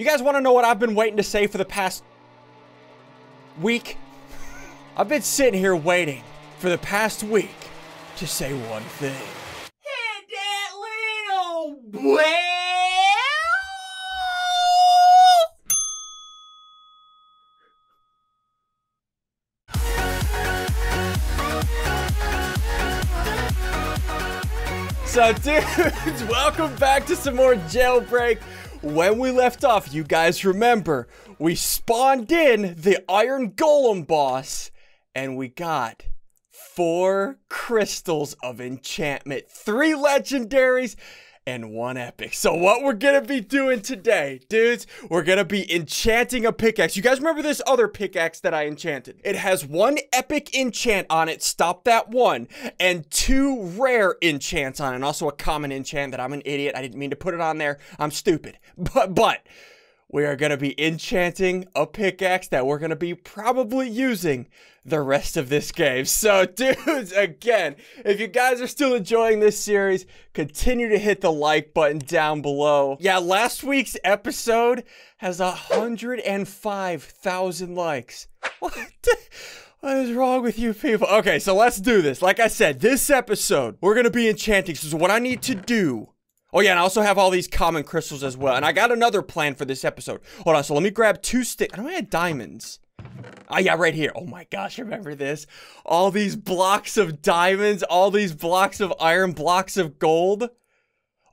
You guys want to know what I've been waiting to say for the past week? I've been sitting here waiting for the past week to say one thing. Hit that little bell. So, dudes, welcome back to some more jailbreak. When we left off, you guys remember, we spawned in the Iron Golem boss, and we got four crystals of enchantment, three legendaries, and one epic. So what we're gonna be doing today, dudes, we're gonna be enchanting a pickaxe. You guys remember this other pickaxe that I enchanted? It has one epic enchant on it, stop that one, and two rare enchants on it, and also a common enchant that I'm an idiot. I didn't mean to put it on there. I'm stupid. But, but, we are going to be enchanting a pickaxe that we're going to be probably using the rest of this game. So, dudes, again, if you guys are still enjoying this series, continue to hit the like button down below. Yeah, last week's episode has 105,000 likes. What? What is wrong with you people? Okay, so let's do this. Like I said, this episode, we're going to be enchanting. So, what I need to do Oh yeah, and I also have all these common crystals as well. And I got another plan for this episode. Hold on, so let me grab two sticks. I don't have diamonds. Ah, yeah, right here. Oh my gosh, remember this? All these blocks of diamonds, all these blocks of iron, blocks of gold.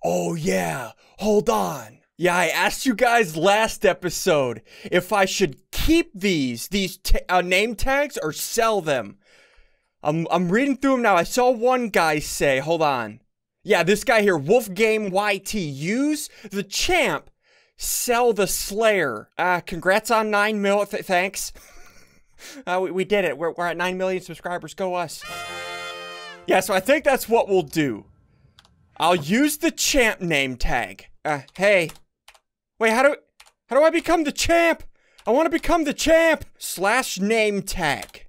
Oh yeah, hold on. Yeah, I asked you guys last episode if I should keep these, these uh, name tags, or sell them. I'm, I'm reading through them now. I saw one guy say, hold on. Yeah, this guy here, Wolf Game YT. Use the champ, sell the Slayer. Uh, congrats on 9 mil. Th thanks. uh, we, we did it. We're, we're at 9 million subscribers. Go us. Yeah, so I think that's what we'll do. I'll use the champ name tag. Uh, hey. Wait, how do, how do I become the champ? I want to become the champ. Slash name tag.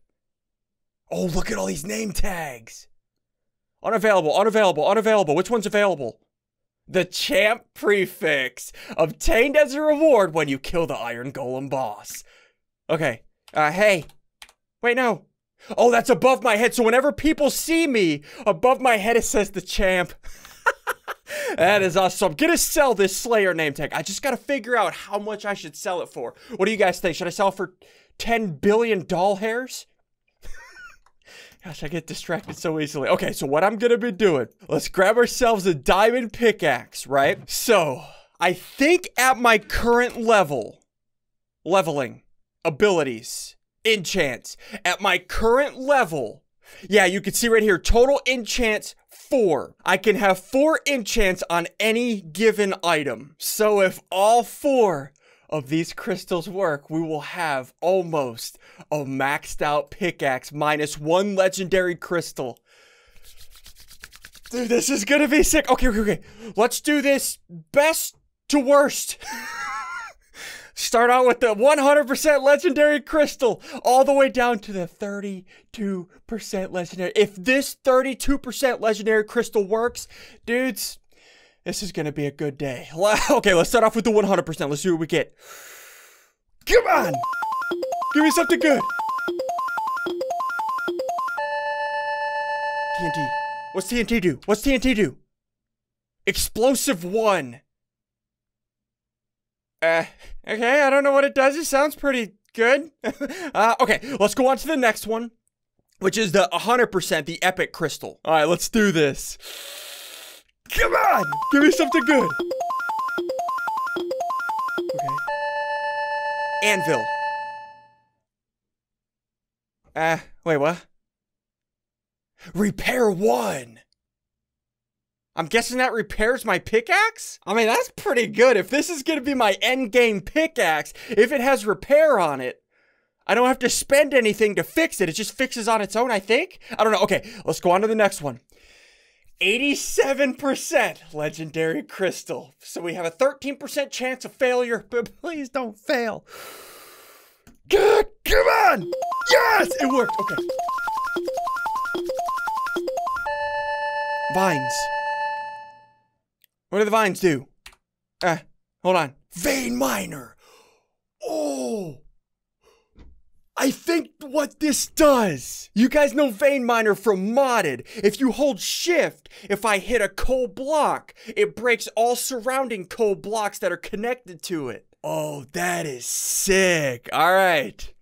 Oh, look at all these name tags. Unavailable, unavailable, unavailable. Which one's available? The champ prefix, obtained as a reward when you kill the Iron Golem boss. Okay, uh, hey. Wait, no. Oh, that's above my head, so whenever people see me, above my head it says the champ. that is awesome. I'm gonna sell this Slayer name tag. I just gotta figure out how much I should sell it for. What do you guys think? Should I sell for 10 billion doll hairs? Gosh, I get distracted so easily. Okay, so what I'm gonna be doing, let's grab ourselves a diamond pickaxe, right? So, I think at my current level, leveling, abilities, enchants, at my current level, yeah, you can see right here, total enchants four. I can have four enchants on any given item. So if all four of these crystals work, we will have almost a maxed out pickaxe minus one legendary crystal. Dude, this is gonna be sick. Okay, okay, okay. Let's do this best to worst. Start out with the 100% legendary crystal, all the way down to the 32% legendary. If this 32% legendary crystal works, dudes, this is gonna be a good day. Okay, let's start off with the 100%. Let's see what we get. Come on! Give me something good! TNT. What's TNT do? What's TNT do? Explosive 1. Uh, okay, I don't know what it does. It sounds pretty good. uh, okay, let's go on to the next one, which is the 100%, the epic crystal. All right, let's do this. Come on! Give me something good! Okay. Anvil. Uh, wait, what? Repair one! I'm guessing that repairs my pickaxe? I mean, that's pretty good. If this is gonna be my end game pickaxe, if it has repair on it, I don't have to spend anything to fix it. It just fixes on its own, I think? I don't know. Okay, let's go on to the next one. 87% legendary crystal. So we have a 13% chance of failure, but please don't fail. Come on! Yes, it worked. Okay. Vines. What do the vines do? Ah, hold on. Vein Miner. Oh. I think what this does. You guys know Vein Miner from Modded. If you hold shift, if I hit a coal block, it breaks all surrounding coal blocks that are connected to it. Oh, that is sick. All right.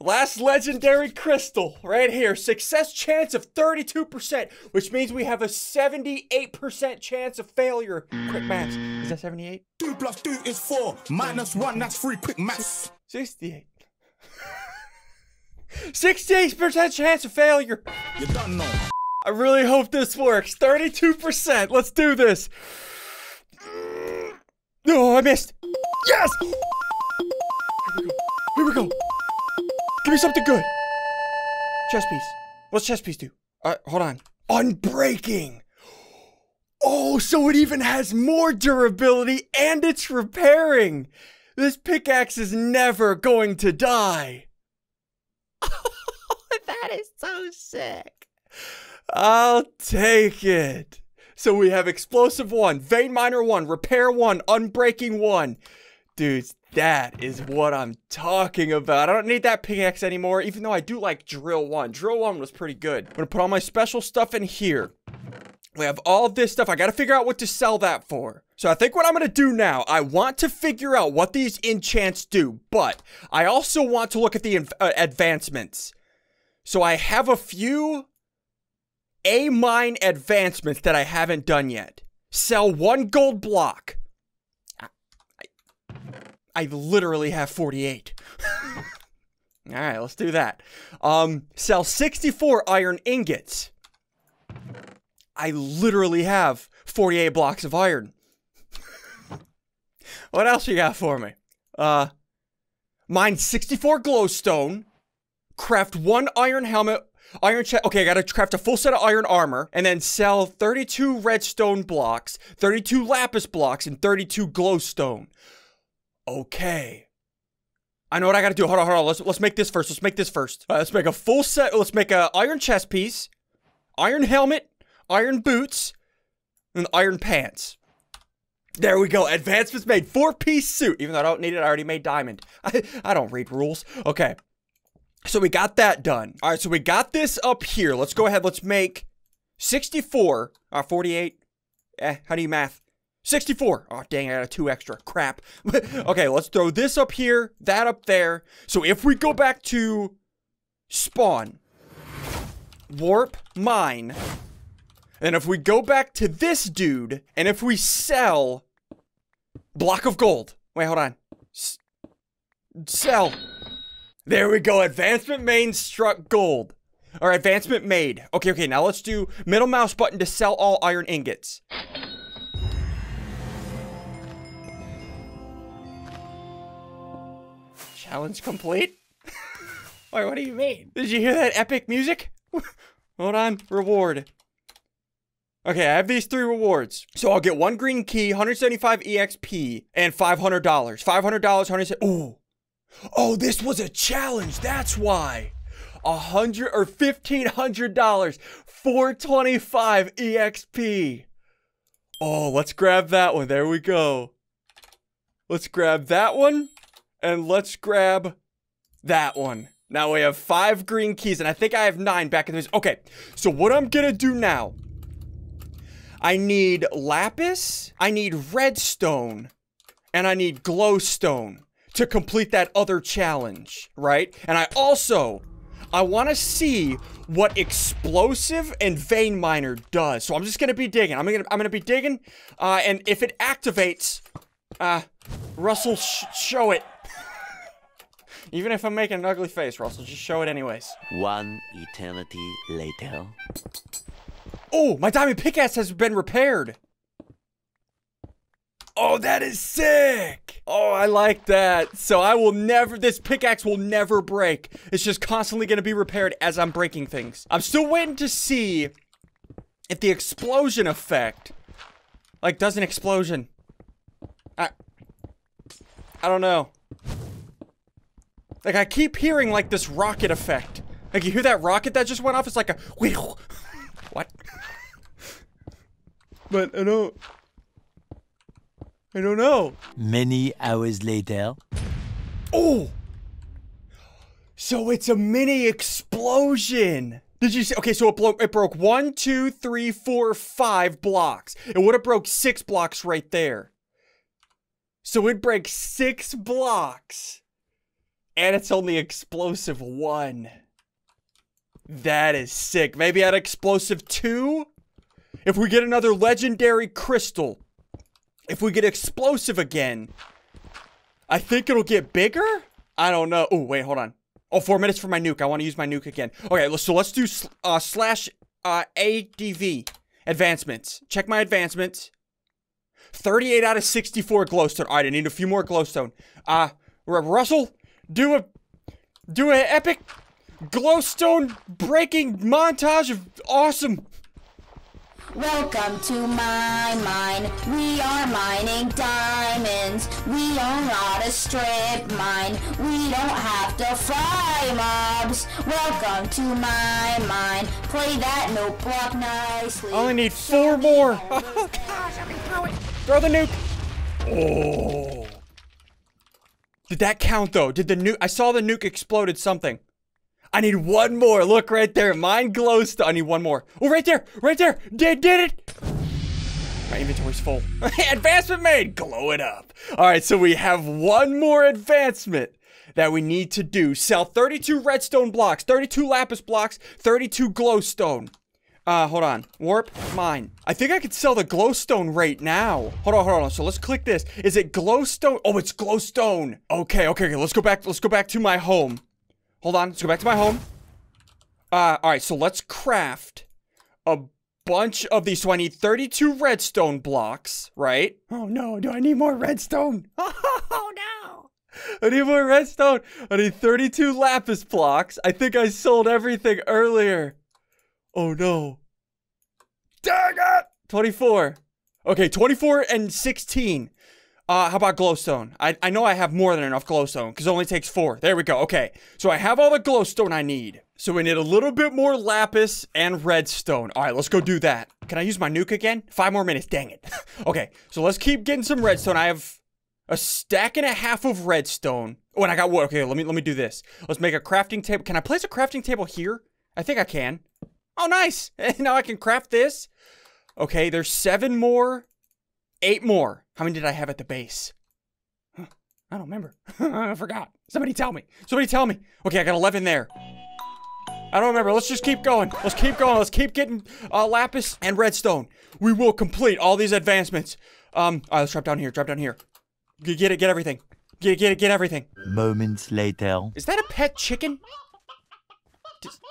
Last legendary crystal right here. Success chance of 32%, which means we have a 78% chance of failure. Quick maths. Is that 78? 2 plus 2 is 4. Minus 1, that's 3. Quick maths. 68. 68% chance of failure. You don't know. I really hope this works. 32%. Let's do this. No, I missed. Yes! Here we go. Here we go. Give me something good. Chess piece. What's chess piece do? Uh, hold on. Unbreaking. Oh, so it even has more durability and it's repairing. This pickaxe is never going to die. that is so sick. I'll take it. So we have explosive one, vein miner one, repair one, unbreaking one. Dudes, that is what I'm talking about. I don't need that pickaxe anymore, even though I do like drill one. Drill one was pretty good. I'm gonna put all my special stuff in here. We have all this stuff. I gotta figure out what to sell that for. So I think what I'm gonna do now, I want to figure out what these enchants do, but I also want to look at the uh, advancements. So I have a few A mine advancements that I haven't done yet. Sell one gold block. I, I, I literally have 48. All right, let's do that. Um, sell 64 iron ingots. I literally have 48 blocks of iron. what else you got for me? Uh, mine 64 glowstone craft one iron helmet, iron chest. Okay, I gotta craft a full set of iron armor, and then sell 32 redstone blocks, 32 lapis blocks, and 32 glowstone. Okay. I know what I gotta do. Hold on, hold on. Let's let's make this first. Let's make this first. Let's make a full set. Let's make a iron chest piece, iron helmet, iron boots, and iron pants. There we go. Advancements made. Four piece suit. Even though I don't need it, I already made diamond. I, I don't read rules. Okay. So we got that done. All right, so we got this up here. Let's go ahead. Let's make 64 or 48. Eh, how do you math? 64. Oh, dang, I got a two extra. Crap. okay, let's throw this up here, that up there. So if we go back to spawn, warp, mine, and if we go back to this dude, and if we sell block of gold. Wait, hold on. S sell. There we go. Advancement main struck gold. Or advancement made. Okay, okay, now let's do middle mouse button to sell all iron ingots. Challenge complete? Wait, what do you mean? Did you hear that epic music? Hold on, reward. Okay, I have these three rewards. So I'll get one green key, 175 EXP, and $500. $500, 170. Ooh. Oh, this was a challenge. That's why. A hundred or fifteen hundred dollars, 425 EXP. Oh, let's grab that one. There we go. Let's grab that one, and let's grab that one. Now we have five green keys, and I think I have nine back in this. Okay, so what I'm gonna do now, I need lapis, I need redstone, and I need glowstone to complete that other challenge, right? And I also, I want to see what explosive and vein miner does. So I'm just gonna be digging. I'm gonna, I'm gonna be digging, uh, and if it activates, uh, Russell, sh show it. Even if I'm making an ugly face, Russell, just show it anyways. One eternity later. Oh, my diamond pickaxe has been repaired. Oh, that is sick. Oh, I like that. So I will never, this pickaxe will never break. It's just constantly going to be repaired as I'm breaking things. I'm still waiting to see if the explosion effect, like, does an explosion. I, I don't know. Like, I keep hearing, like, this rocket effect. Like, you hear that rocket that just went off? It's like a, what? but I don't. I don't know. Many hours later. Oh! So it's a mini explosion. Did you see? Okay, so it, blo- it broke one, two, three, four, five blocks. It would have broke six blocks right there. So it breaks six blocks. And it's only explosive one. That is sick. Maybe at explosive two? If we get another legendary crystal. If we get explosive again. I think it'll get bigger? I don't know. Oh, wait, hold on. Oh, four minutes for my nuke. I want to use my nuke again. Okay, so let's do sl uh, slash uh, ADV advancements. Check my advancements. 38 out of 64 glowstone. All right, I need a few more glowstone. Uh, Russell, do a do an epic glowstone breaking montage of awesome. Welcome to my mine. We are mining diamonds. We are not a strip mine. We don't have to fly mobs. Welcome to my mine. Play that note block nicely. I only need four more. Oh gosh, let me throw it. Throw the nuke. Oh. Did that count though? Did the nuke? I saw the nuke exploded something. I need one more. Look right there. Mine glows. I need one more. Oh, right there. Right there. Did, did it. My inventory's full. advancement made. Glow it up. All right, so we have one more advancement that we need to do. Sell 32 redstone blocks, 32 lapis blocks, 32 glowstone. Uh, hold on. Warp mine. I think I could sell the glowstone right now. Hold on, hold on. So let's click this. Is it glowstone? Oh, it's glowstone. Okay, okay, okay. Let's go back. Let's go back to my home. Hold on. Let's go back to my home. Uh, all right. So let's craft a bunch of these. So I need 32 redstone blocks, right? Oh no. Do I need more redstone? Oh no. I need more redstone. I need 32 lapis blocks. I think I sold everything earlier. Oh no. Dang it! 24. Okay, 24 and 16. Uh, how about glowstone? I, I know I have more than enough glowstone because it only takes four. There we go. Okay, so I have all the glowstone I need. So we need a little bit more lapis and redstone. All right, let's go do that. Can I use my nuke again? Five more minutes. Dang it. okay, so let's keep getting some redstone. I have a stack and a half of redstone. Oh, and I got wood. Okay, let me let me do this. Let's make a crafting table. Can I place a crafting table here? I think I can. Oh, nice. now I can craft this. Okay, there's seven more. Eight more. How many did I have at the base? Huh, I don't remember. I forgot. Somebody tell me. Somebody tell me. Okay, I got 11 there. I don't remember. Let's just keep going. Let's keep going. Let's keep getting uh, lapis and redstone. We will complete all these advancements. Um, all right, let's drop down here. Drop down here. Get, get it. Get everything. Get it. Get it. Get everything. Moments later. Is that a pet chicken? Does-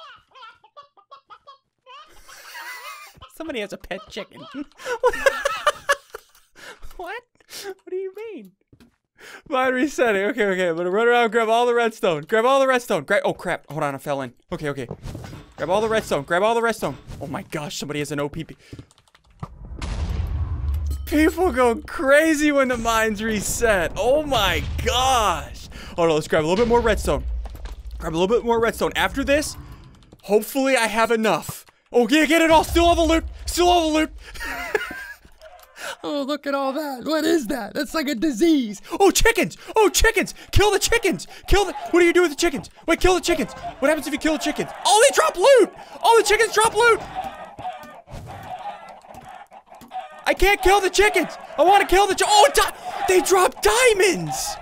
Somebody has a pet chicken. what? What do you mean? Mine resetting. Okay, okay. I'm gonna run around, grab all the redstone. Grab all the redstone. Grab. Oh crap! Hold on, I fell in. Okay, okay. Grab all the redstone. Grab all the redstone. Oh my gosh! Somebody has an OPP. People go crazy when the mines reset. Oh my gosh! Hold on. Let's grab a little bit more redstone. Grab a little bit more redstone. After this, hopefully I have enough. Oh, get, get it all. Still all the loot. Still all the loot. oh, look at all that. What is that? That's like a disease. Oh, chickens. Oh, chickens. Kill the chickens. Kill the. What do you do with the chickens? Wait, kill the chickens. What happens if you kill the chickens? Oh, they drop loot. Oh, the chickens drop loot. I can't kill the chickens. I want to kill the. Chi- oh, they drop diamonds.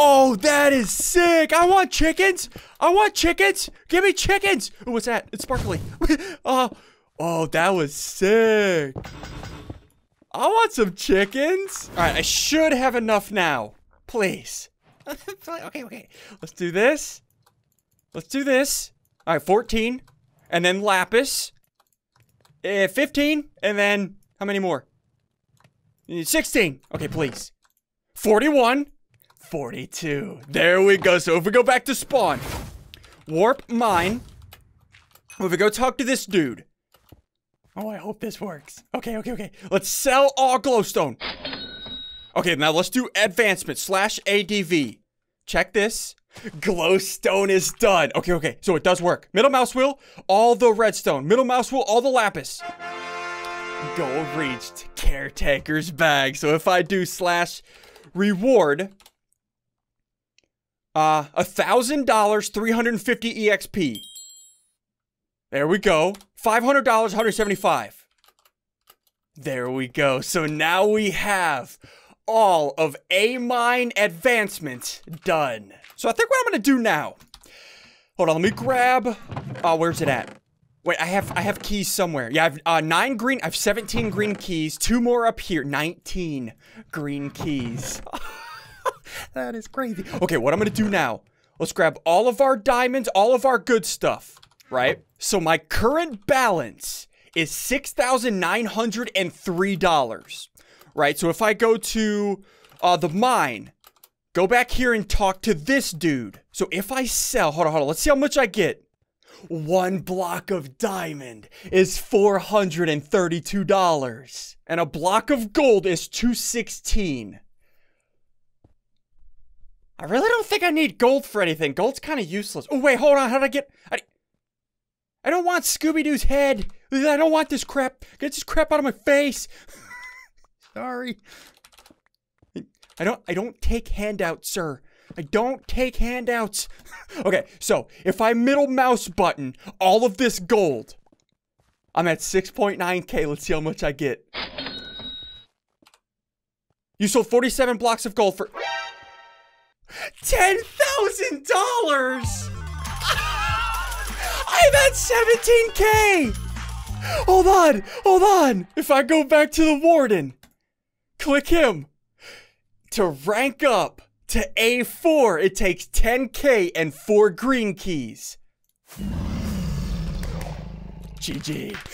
Oh, that is sick. I want chickens. I want chickens. Give me chickens. Ooh, what's that? It's sparkly. oh, oh, that was sick. I want some chickens. All right, I should have enough now. Please. okay, okay. Let's do this. Let's do this. All right, 14. And then lapis. Uh, 15. And then how many more? 16. Okay, please. 41. 42. There we go. So if we go back to spawn, warp mine. If we go talk to this dude. Oh, I hope this works. Okay, okay, okay. Let's sell all glowstone. Okay, now let's do advancement slash ADV. Check this. Glowstone is done. Okay, okay. So it does work. Middle mouse wheel, all the redstone. Middle mouse wheel, all the lapis. Goal reached. Caretaker's bag. So if I do slash reward, uh, a thousand dollars, 350 EXP. There we go. $500, 175. There we go. So now we have all of A mine advancement done. So I think what I'm gonna do now. Hold on, let me grab. Oh, where's it at? Wait, I have I have keys somewhere. Yeah, I have uh, nine green. I have 17 green keys. Two more up here. 19 green keys. that is crazy. Okay, what I'm gonna do now? Let's grab all of our diamonds, all of our good stuff. Right. So my current balance is six thousand nine hundred and three dollars. Right. So if I go to uh, the mine, go back here and talk to this dude. So if I sell, hold on, hold on. Let's see how much I get. One block of diamond is $432 and a block of gold is 216. I really don't think I need gold for anything. Gold's kind of useless. Oh wait, hold on. How did I get I, I don't want Scooby-Doo's head. I don't want this crap. Get this crap out of my face. Sorry. I don't I don't take handouts, sir. I don't take handouts. okay, so if I middle mouse button all of this gold, I'm at 6.9k. Let's see how much I get. You sold 47 blocks of gold for $10,000. At 17k. Hold on, hold on. If I go back to the warden, click him to rank up to A4, it takes 10k and 4 green keys. GG.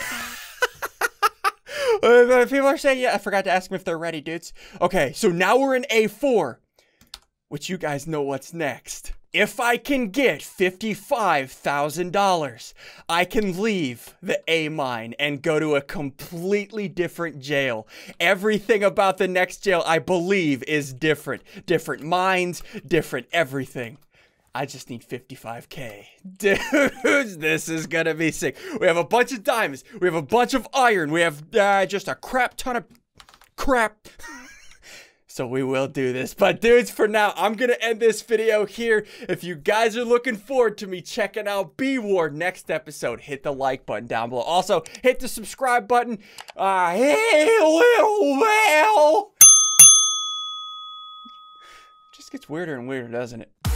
Uh, People are saying, yeah, I forgot to ask them if they're ready, dudes. Okay, so now we're in A4, which you guys know what's next. If I can get $55,000, I can leave the A mine and go to a completely different jail. Everything about the next jail, I believe, is different. Different mines, different everything. I just need 55k. Dudes, this is gonna be sick. We have a bunch of diamonds. We have a bunch of iron. We have uh, just a crap ton of crap. So we will do this. But dudes, for now, I'm going to end this video here. If you guys are looking forward to me checking out B-War next episode, hit the like button down below. Also, hit the subscribe button. Uh, hey, little whale! Just gets weirder and weirder, doesn't it?